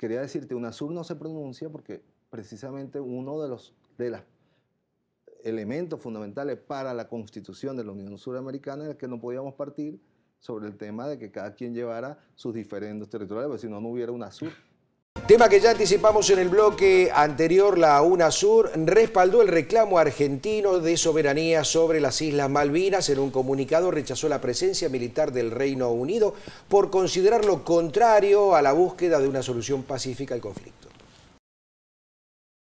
quería decirte, UNASUR no se pronuncia porque precisamente uno de los de elementos fundamentales para la constitución de la Unión Suramericana es que no podíamos partir sobre el tema de que cada quien llevara sus diferentes territoriales, porque si no, no hubiera UNASUR. Tema que ya anticipamos en el bloque anterior, la UNASUR respaldó el reclamo argentino de soberanía sobre las Islas Malvinas. En un comunicado rechazó la presencia militar del Reino Unido por considerarlo contrario a la búsqueda de una solución pacífica al conflicto.